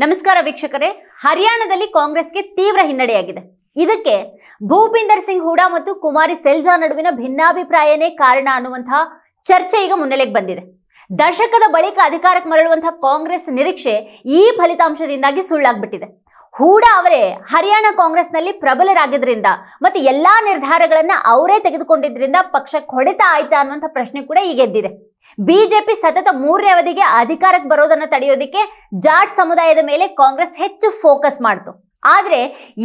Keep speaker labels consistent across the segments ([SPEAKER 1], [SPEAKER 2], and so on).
[SPEAKER 1] ನಮಸ್ಕಾರ ವೀಕ್ಷಕರೇ. ಹರಿಯಾಣದಲ್ಲಿ ಕಾಂಗ್ರೆಸ್ಗೆ ತೀವ್ರ ಹಿನ್ನಡೆಯಾಗಿದೆ. ಇದಕ್ಕೆ ಭೂಪಿಂದರ್ ಸಿಂಗ್ ಹೂಡಾ ಮತ್ತು ಕುಮಾರಿ ಸೆಲ್ಜಾ ನಡುವಿನ ಭಿನ್ನಾಭಿಪ್ರಾಯನೇ ಕಾರಣ ಅನ್ನುವಂತಹ ಚರ್ಚೆ ಈಗ ಮುನ್ನೆಲೆಗೆ ಬಂದಿದೆ. ದಶಕದ ಬಳಿಕ ಅಧಿಕಾರಕ್ಕೆ ಮರಳುವಂತಹ ಕಾಂಗ್ರೆಸ್ ನಿರೀಕ್ಷೆ ಈ ಫಲಿತಾಂಶದಿಂದಾಗಿ ಸುಳ್ಳಾಗ್ಬಿಟ್ಟಿದೆ. ಹೂಡಾ ಅವರೇ ಹರಿಯಾಣ ಕಾಂಗ್ರೆಸ್ನಲ್ಲಿ ಪ್ರಬಲರಾಗಿದ್ರಿಂದ ಮತ್ತೆ ಎಲ್ಲಾ ನಿರ್ಧಾರಗಳನ್ನ ಅವರೇ ತೆಗೆದುಕೊಂಡಿದ್ದರಿಂದ ಪಕ್ಷಕ್ಕೆ ಹೊಡೆತ ಆಯ್ತಾ ಅನ್ನುವಂಥ ಪ್ರಶ್ನೆ ಕೂಡ ಈಗ ಎದ್ದಿದೆ. ಬಿಜೆಪಿ ಸತತ ಮೂರನೇ ಅವಧಿಗೆ ಅಧಿಕಾರಕ್ಕೆ ಬರೋದನ್ನ ತಡೆಯೋದಿಕ್ಕೆ ಜಾಟ್ ಸಮುದಾಯದ ಮೇಲೆ ಕಾಂಗ್ರೆಸ್ ಹೆಚ್ಚು ಫೋಕಸ್ ಮಾಡ್ತು. ಆದರೆ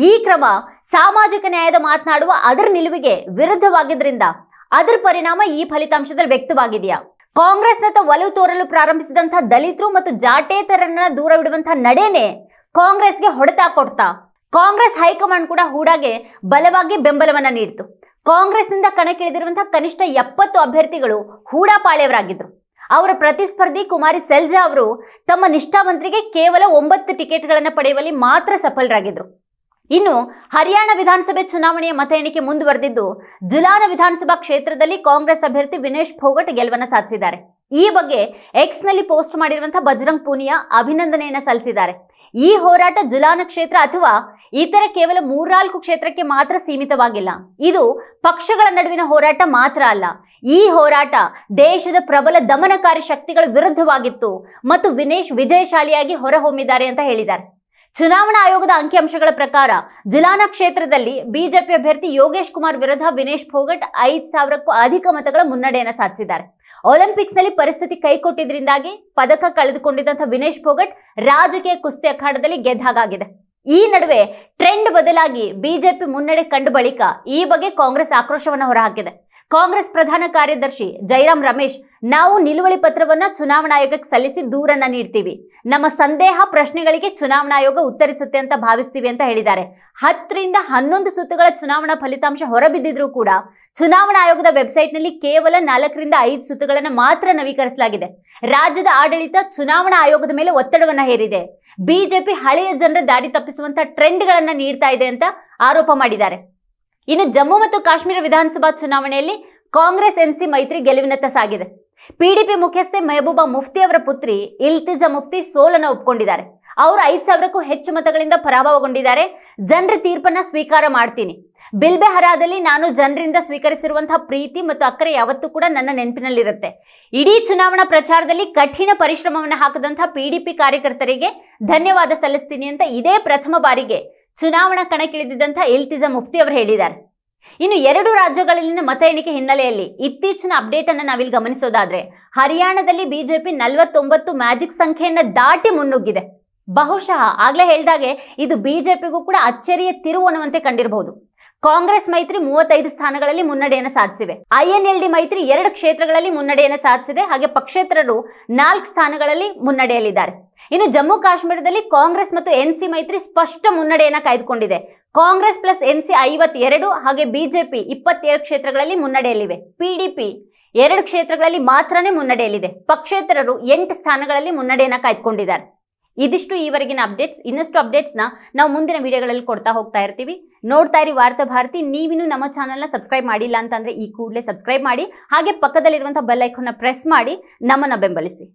[SPEAKER 1] ಈ ಕ್ರಮ ಸಾಮಾಜಿಕ ನ್ಯಾಯದ ಮಾತನಾಡುವ ಅದರ ನಿಲುವಿಗೆ ವಿರುದ್ಧವಾಗಿದ್ದರಿಂದ ಅದರ ಪರಿಣಾಮ ಈ ಫಲಿತಾಂಶದಲ್ಲಿ ವ್ಯಕ್ತವಾಗಿದೆಯಾ? ಕಾಂಗ್ರೆಸ್ನತ್ತ ಒಲವು ತೋರಲು ಪ್ರಾರಂಭಿಸಿದಂಥ ದಲಿತರು ಮತ್ತು ಜಾಟೇತರನ್ನ ದೂರವಿಡುವಂಥ ನಡೆನೆ ಕಾಂಗ್ರೆಸ್ಗೆ ಹೊಡೆತ ಕೊಡ್ತಾ, ಕಾಂಗ್ರೆಸ್ ಹೈಕಮಾಂಡ್ ಕೂಡ ಹೂಡಾಗೆ ಬಲವಾಗಿ ಬೆಂಬಲವನ್ನ ನೀಡಿತು. ಕಾಂಗ್ರೆಸ್ನಿಂದ ಕಣಕ್ಕಿಳಿದಿರುವಂತಹ ಕನಿಷ್ಠ ಎಪ್ಪತ್ತು ಅಭ್ಯರ್ಥಿಗಳು ಹೂಡಾ ಪಾಳೆಯವರಾಗಿದ್ದರು ಅವರ ಪ್ರತಿಸ್ಪರ್ಧಿ ಕುಮಾರಿ ಸೆಲ್ಜಾ ಅವರು ತಮ್ಮ ನಿಷ್ಠಾವಂತರಿಗೆ ಕೇವಲ ಒಂಬತ್ತು ಟಿಕೆಟ್ಗಳನ್ನು ಪಡೆಯುವಲ್ಲಿ ಮಾತ್ರ ಸಫಲರಾಗಿದ್ರು. ಇನ್ನು ಹರಿಯಾಣ ವಿಧಾನಸಭೆ ಚುನಾವಣೆಯ ಮತ ಎಣಿಕೆ ಮುಂದುವರೆದಿದ್ದು, ಜುಲಾನ ವಿಧಾನಸಭಾ ಕ್ಷೇತ್ರದಲ್ಲಿ ಕಾಂಗ್ರೆಸ್ ಅಭ್ಯರ್ಥಿ ವಿನೇಶ್ ಫೋಗಟ್ ಗೆಲುವನ್ನು ಸಾಧಿಸಿದ್ದಾರೆ. ಈ ಬಗ್ಗೆ ಎಕ್ಸ್ನಲ್ಲಿ ಪೋಸ್ಟ್ ಮಾಡಿರುವಂತಹ ಬಜರಂಗ್ ಪೂನಿಯಾ ಅಭಿನಂದನೆಯನ್ನ ಸಲ್ಲಿಸಿದ್ದಾರೆ. ಈ ಹೋರಾಟ ಜುಲಾನ ಕ್ಷೇತ್ರ ಅಥವಾ ಇತರ ಕೇವಲ ಮೂರ್ನಾಲ್ಕು ಕ್ಷೇತ್ರಕ್ಕೆ ಮಾತ್ರ ಸೀಮಿತವಾಗಿಲ್ಲ. ಇದು ಪಕ್ಷಗಳ ನಡುವಿನ ಹೋರಾಟ ಮಾತ್ರ ಅಲ್ಲ. ಈ ಹೋರಾಟ ದೇಶದ ಪ್ರಬಲ ದಮನಕಾರಿ ಶಕ್ತಿಗಳ ವಿರುದ್ಧವಾಗಿತ್ತು ಮತ್ತು ವಿನೇಶ್ ವಿಜಯಶಾಲಿಯಾಗಿ ಹೊರಹೊಮ್ಮಿದ್ದಾರೆ ಅಂತ ಹೇಳಿದ್ದಾರೆ. ಚುನಾವಣಾ ಆಯೋಗದ ಅಂಕಿಅಂಶಗಳ ಪ್ರಕಾರ ಜುಲಾನ ಕ್ಷೇತ್ರದಲ್ಲಿ ಬಿಜೆಪಿ ಅಭ್ಯರ್ಥಿ ಯೋಗೇಶ್ ಕುಮಾರ್ ವಿರುದ್ಧ ವಿನೇಶ್ ಫೋಗಟ್ ಐದು ಸಾವಿರಕ್ಕೂ ಅಧಿಕ ಮತಗಳ ಮುನ್ನಡೆಯನ್ನು ಸಾಧಿಸಿದ್ದಾರೆ. ಒಲಿಂಪಿಕ್ಸ್ನಲ್ಲಿ ಪರಿಸ್ಥಿತಿ ಕೈಕೊಟ್ಟಿದ್ರಿಂದಾಗಿ ಪದಕ ಕಳೆದುಕೊಂಡಿದ್ದಂಥ ವಿನೇಶ್ ಫೋಗಟ್ ರಾಜಕೀಯ ಕುಸ್ತಿ ಅಖಾಡದಲ್ಲಿ ಗೆದ್ದಾಗಿದೆ ಈ ನಡುವೆ ಟ್ರೆಂಡ್ ಬದಲಾಗಿ ಬಿಜೆಪಿ ಮುನ್ನಡೆ ಕಂಡು ಬಳಿಕ ಈ ಬಗ್ಗೆ ಕಾಂಗ್ರೆಸ್ ಆಕ್ರೋಶವನ್ನು ಹೊರಹಾಕಿದೆ. ಕಾಂಗ್ರೆಸ್ ಪ್ರಧಾನ ಕಾರ್ಯದರ್ಶಿ ಜೈರಾಮ್ ರಮೇಶ್, ನಾವು ನಿಲುವಳಿ ಪತ್ರವನ್ನ ಚುನಾವಣಾ ಆಯೋಗಕ್ಕೆ ಸಲ್ಲಿಸಿ ದೂರನ್ನ ನೀಡ್ತೀವಿ. ನಮ್ಮ ಸಂದೇಹ ಪ್ರಶ್ನೆಗಳಿಗೆ ಚುನಾವಣಾ ಆಯೋಗ ಉತ್ತರಿಸುತ್ತೆ ಅಂತ ಭಾವಿಸ್ತೀವಿ ಅಂತ ಹೇಳಿದ್ದಾರೆ. ಹತ್ತರಿಂದ ಹನ್ನೊಂದು ಸುತ್ತುಗಳ ಚುನಾವಣಾ ಫಲಿತಾಂಶ ಹೊರಬಿದ್ದಿದ್ರೂ ಕೂಡ ಚುನಾವಣಾ ಆಯೋಗದ ವೆಬ್ಸೈಟ್ನಲ್ಲಿ ಕೇವಲ ನಾಲ್ಕರಿಂದ ಐದು ಸುತ್ತುಗಳನ್ನು ಮಾತ್ರ ನವೀಕರಿಸಲಾಗಿದೆ. ರಾಜ್ಯದ ಆಡಳಿತ ಚುನಾವಣಾ ಆಯೋಗದ ಮೇಲೆ ಒತ್ತಡವನ್ನ ಹೇರಿದೆ. ಬಿಜೆಪಿ ಹಳೆಯ ಜನರ ದಾರಿ ತಪ್ಪಿಸುವಂತ ಟ್ರೆಂಡ್ಗಳನ್ನ ನೀಡ್ತಾ ಇದೆ ಅಂತ ಆರೋಪ ಮಾಡಿದ್ದಾರೆ. ಇನ್ನು ಜಮ್ಮು ಮತ್ತು ಕಾಶ್ಮೀರ ವಿಧಾನಸಭಾ ಚುನಾವಣೆಯಲ್ಲಿ ಕಾಂಗ್ರೆಸ್, ಎನ್ಸಿ ಮೈತ್ರಿ ಗೆಲುವಿನತ್ತ ಸಾಗಿದೆ. ಪಿಡಿಪಿ ಮುಖ್ಯಸ್ಥೆ ಮೆಹಬೂಬಾ ಮುಫ್ತಿ ಅವರ ಪುತ್ರಿ ಇಲ್ತಿಜಾ ಮುಫ್ತಿ ಸೋಲನ್ನು ಒಪ್ಕೊಂಡಿದ್ದಾರೆ. ಅವರು ಐದು ಸಾವಿರಕ್ಕೂ ಹೆಚ್ಚು ಮತಗಳಿಂದ ಪರಾಭವಗೊಂಡಿದ್ದಾರೆ. ಜನರ ತೀರ್ಪನ್ನ ಸ್ವೀಕಾರ ಮಾಡ್ತೀನಿ. ಬಿಲ್ಬೆಹರಾದಲ್ಲಿ ನಾನು ಜನರಿಂದ ಸ್ವೀಕರಿಸಿರುವಂತಹ ಪ್ರೀತಿ ಮತ್ತು ಅಕ್ಕರೆ ಯಾವತ್ತೂ ಕೂಡ ನನ್ನ ನೆನಪಿನಲ್ಲಿರುತ್ತೆ. ಇಡೀ ಚುನಾವಣಾ ಪ್ರಚಾರದಲ್ಲಿ ಕಠಿಣ ಪರಿಶ್ರಮವನ್ನು ಹಾಕದಂತಹ ಪಿಡಿಪಿ ಕಾರ್ಯಕರ್ತರಿಗೆ ಧನ್ಯವಾದ ಸಲ್ಲಿಸ್ತೀನಿ ಅಂತ ಇದೇ ಪ್ರಥಮ ಬಾರಿಗೆ ಚುನಾವಣಾ ಕಣಕ್ಕಿಳಿದಿದ್ದಂಥ ಇಲ್ತಿಜಾ ಮುಫ್ತಿ ಅವರು ಹೇಳಿದ್ದಾರೆ. ಇನ್ನು ಎರಡು ರಾಜ್ಯಗಳಲ್ಲಿನ ಮತ ಎಣಿಕೆ ಹಿನ್ನೆಲೆಯಲ್ಲಿ ಇತ್ತೀಚಿನ ಅಪ್ಡೇಟ್ ಅನ್ನು ನಾವಿಲ್ಲಿ ಗಮನಿಸೋದಾದ್ರೆ, ಹರಿಯಾಣದಲ್ಲಿ ಬಿಜೆಪಿ ನಲವತ್ತೊಂಬತ್ತು ಮ್ಯಾಜಿಕ್ ಸಂಖ್ಯೆಯನ್ನ ದಾಟಿ ಮುನ್ನುಗ್ಗಿದೆ. ಬಹುಶಃ ಆಗ್ಲೇ ಹೇಳಿದಾಗೆ ಇದು ಬಿಜೆಪಿಗೂ ಕೂಡ ಅಚ್ಚರಿಯ ತಿರುವು ಅನ್ನುವಂತೆ ಕಂಡಿರಬಹುದು ಕಾಂಗ್ರೆಸ್ ಮೈತ್ರಿ ಮೂವತ್ತೈದು ಸ್ಥಾನಗಳಲ್ಲಿ ಮುನ್ನಡೆಯನ್ನು ಸಾಧಿಸಿವೆ. ಐಎನ್ಎಲ್ಡಿ ಮೈತ್ರಿ ಎರಡು ಕ್ಷೇತ್ರಗಳಲ್ಲಿ ಮುನ್ನಡೆಯನ್ನು ಸಾಧಿಸಿದೆ. ಹಾಗೆ ಪಕ್ಷೇತರರು ನಾಲ್ಕು ಸ್ಥಾನಗಳಲ್ಲಿ ಮುನ್ನಡೆಯಲ್ಲಿದ್ದಾರೆ. ಇನ್ನು ಜಮ್ಮು ಕಾಶ್ಮೀರದಲ್ಲಿ ಕಾಂಗ್ರೆಸ್ ಮತ್ತು ಎನ್ಸಿ ಮೈತ್ರಿ ಸ್ಪಷ್ಟ ಮುನ್ನಡೆಯನ್ನ ಕಾಯ್ದುಕೊಂಡಿದೆ. ಕಾಂಗ್ರೆಸ್ ಪ್ಲಸ್ ಎನ್ಸಿ ಐವತ್ತೆರಡು ಹಾಗೆ ಬಿಜೆಪಿ ಇಪ್ಪತ್ತೇಳು ಕ್ಷೇತ್ರಗಳಲ್ಲಿ ಮುನ್ನಡೆಯಲ್ಲಿವೆ. ಪಿಡಿಪಿ ಎರಡು ಕ್ಷೇತ್ರಗಳಲ್ಲಿ ಮಾತ್ರನೇ ಮುನ್ನಡೆಯಲ್ಲಿದೆ. ಪಕ್ಷೇತರರು ಎಂಟು ಸ್ಥಾನಗಳಲ್ಲಿ ಮುನ್ನಡೆಯನ್ನ ಕಾಯ್ದುಕೊಂಡಿದ್ದಾರೆ. ಇದಿಷ್ಟು ಈವರೆಗಿನ ಅಪ್ಡೇಟ್ಸ್. ಇನ್ನಷ್ಟು ಅಪ್ಡೇಟ್ಸ್ನ ನಾವು ಮುಂದಿನ ವಿಡಿಯೋಗಳಲ್ಲಿ ಕೊಡ್ತಾ ಹೋಗ್ತಾ ಇರ್ತೀವಿ. ನೋಡ್ತಾ ಇರಿ ವಾರ್ತಾ ಭಾರತಿ. ನೀವಿನ್ನೂ ನಮ್ಮ ಚಾನಲ್ನ ಸಬ್ಸ್ಕ್ರೈಬ್ ಮಾಡಿಲ್ಲ ಅಂತಂದ್ರೆ ಈ ಕೂಡಲೇ ಸಬ್ಸ್ಕ್ರೈಬ್ ಮಾಡಿ, ಹಾಗೆ ಪಕ್ಕದಲ್ಲಿರುವಂಥ ಬೆಲ್ ಪ್ರೆಸ್ ಮಾಡಿ ನಮ್ಮನ್ನು ಬೆಂಬಲಿಸಿ.